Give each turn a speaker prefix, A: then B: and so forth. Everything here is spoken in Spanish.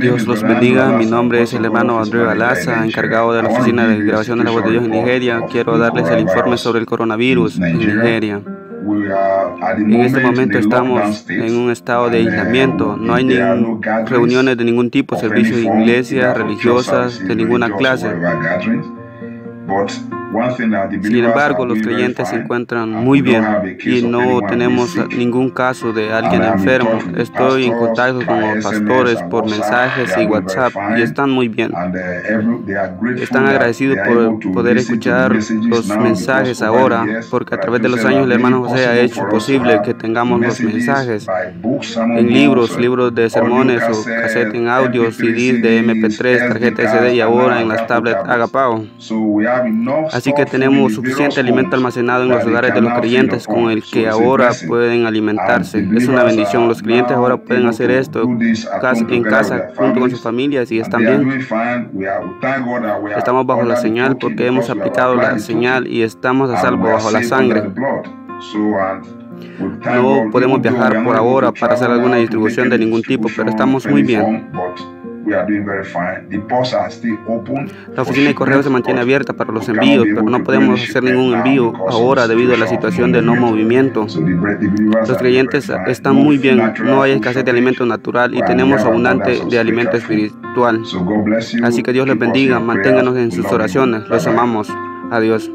A: Dios los bendiga. Mi nombre es el hermano André Galaza, encargado de la oficina de grabación de la voz de Dios en Nigeria. Quiero darles el informe sobre el coronavirus en Nigeria. En este momento estamos en un estado de aislamiento. No hay reuniones de ningún tipo, servicios de iglesias, religiosas, de ninguna clase. Sin embargo, los creyentes se encuentran muy bien y no tenemos ningún caso de alguien enfermo. Estoy en contacto con los pastores por mensajes y WhatsApp y están muy bien. Están agradecidos por poder escuchar los mensajes ahora, porque a través de los años el hermano José ha hecho posible que tengamos los mensajes en libros, libros de sermones o cassette en audio, CDs de MP3, tarjeta SD y ahora en las tablets Agapao. Así que tenemos suficiente alimento almacenado en los hogares de los creyentes con el que ahora pueden alimentarse. Es una bendición. Los creyentes ahora pueden hacer esto en casa junto con sus familias y están bien. Estamos bajo la señal porque hemos aplicado la señal y estamos a salvo bajo la sangre. No podemos viajar por ahora para hacer alguna distribución de ningún tipo, pero estamos muy bien. La oficina de correo se mantiene abierta para los envíos, pero no podemos hacer ningún envío ahora debido a la situación de no movimiento. Los creyentes están muy bien, no hay escasez de alimento natural y tenemos abundante de alimento espiritual. Así que Dios les bendiga, manténganos en sus oraciones, los amamos. Adiós.